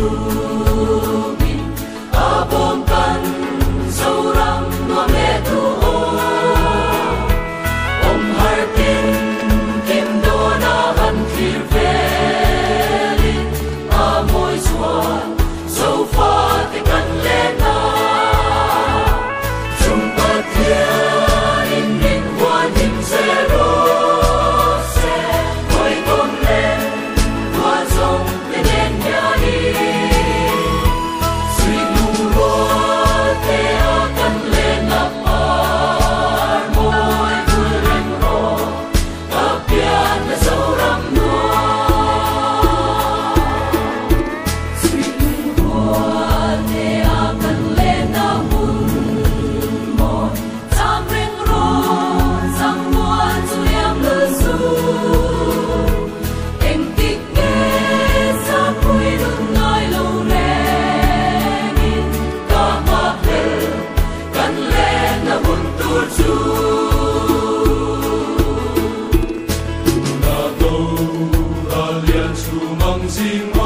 true. irmãos.